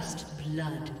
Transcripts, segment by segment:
First blood.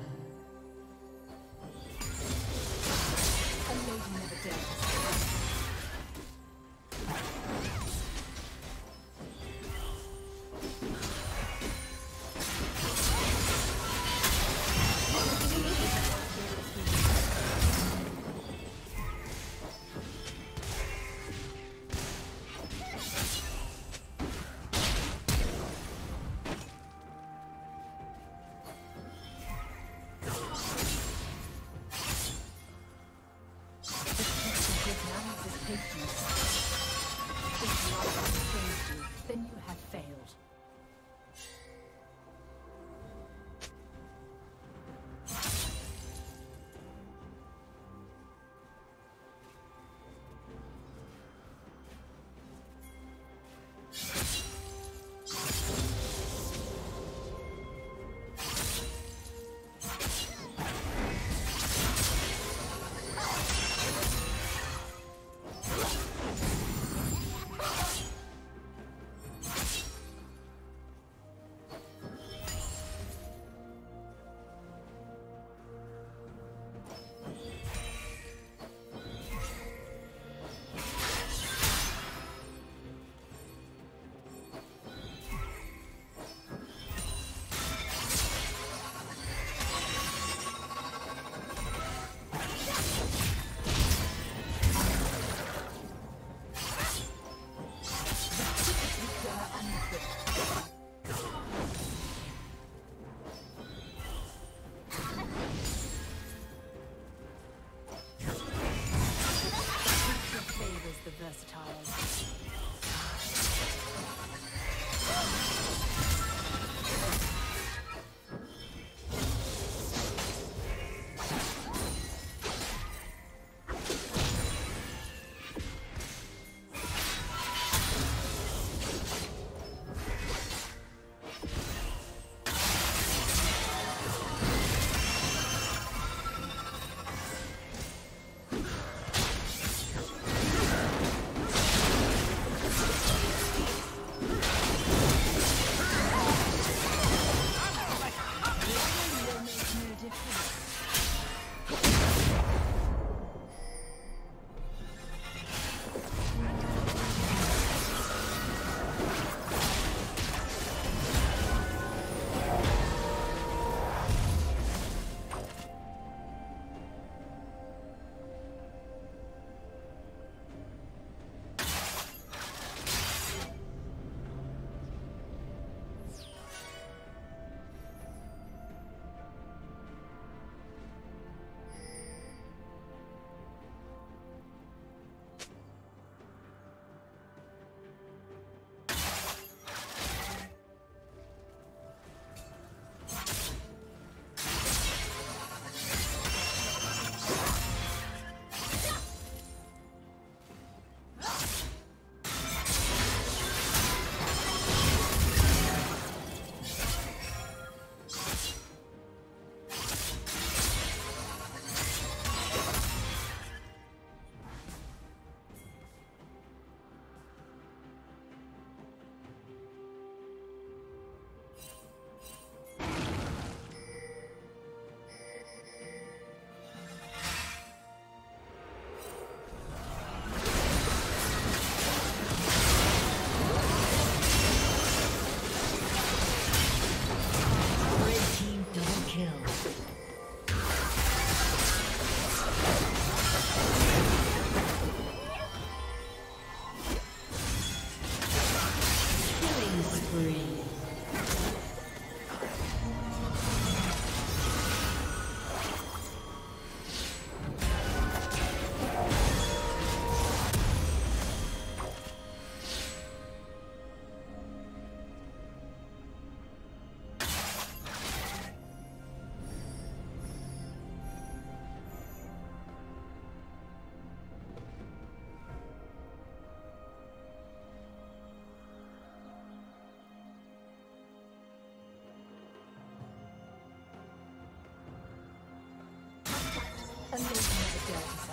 Dead.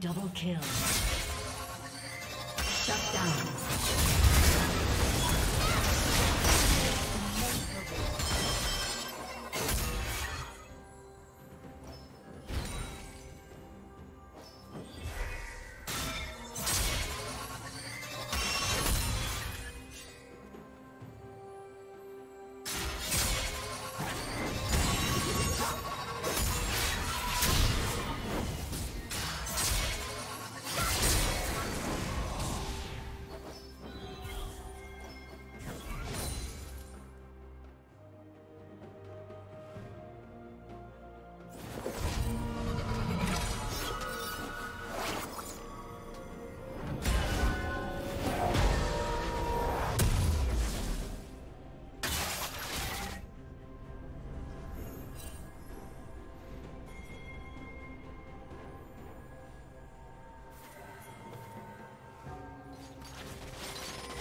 Double kill.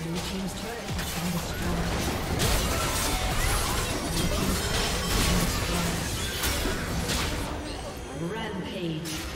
Blue team's turret. Rampage.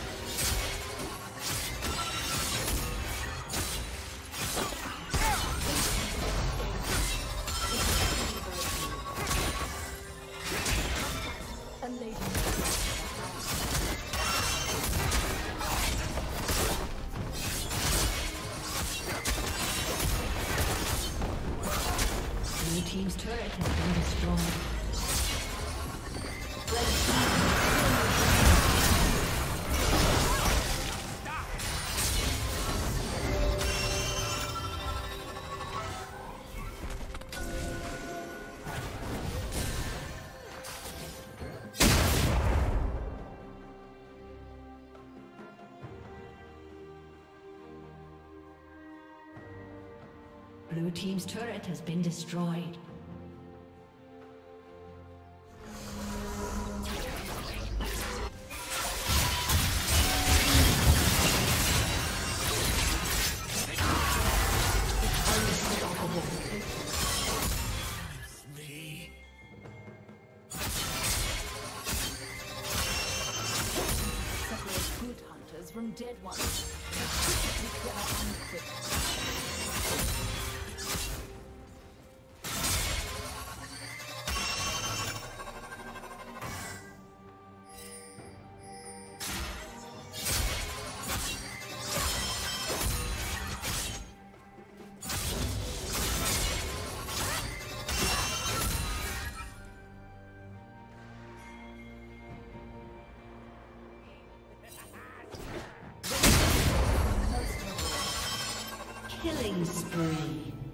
Team's turret has been destroyed. From dead ones. Killing spree.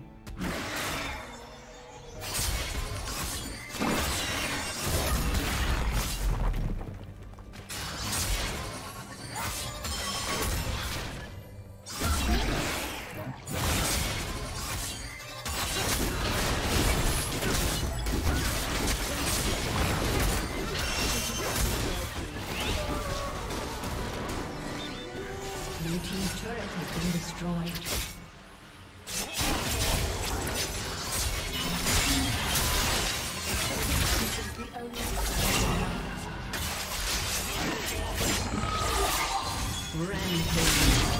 Rampage.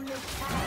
Soon as time.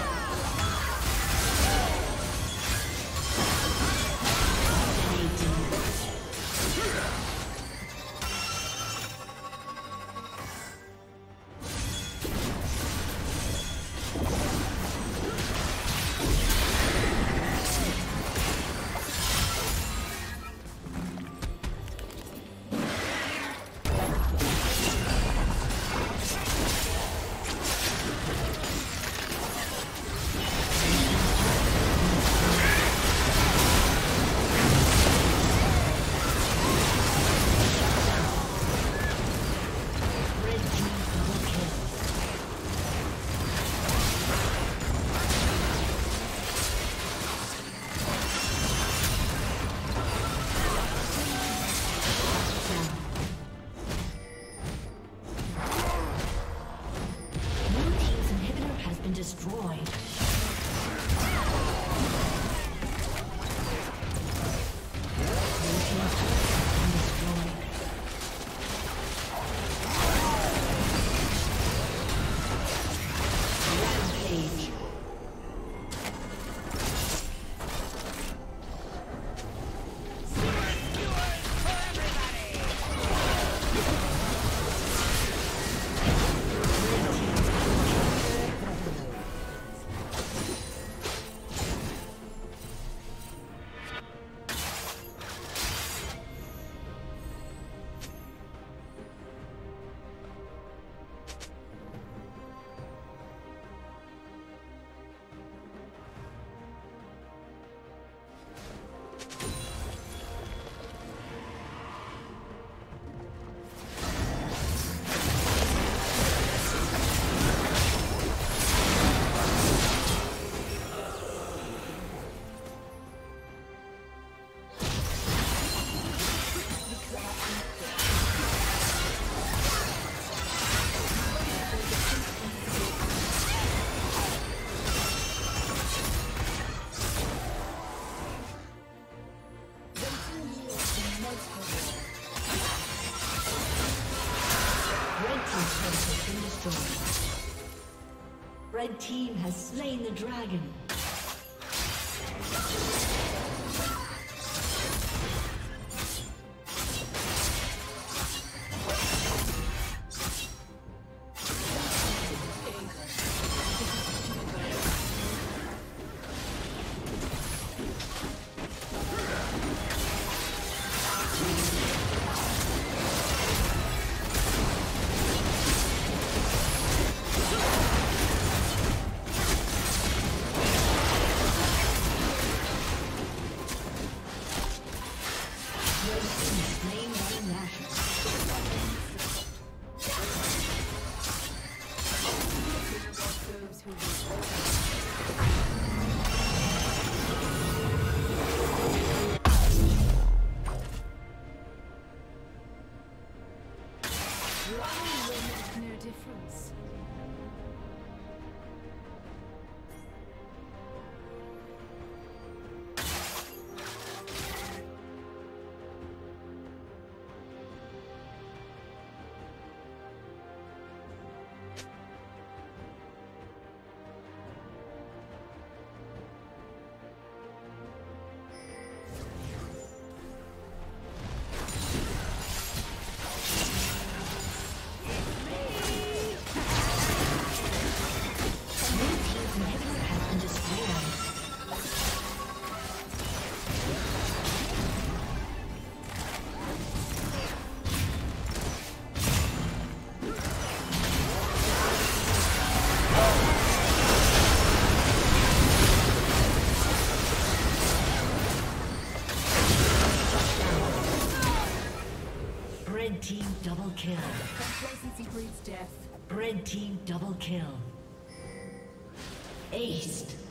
slain the dragon. Kill. Complacency breeds death. Red team double kill. Aced.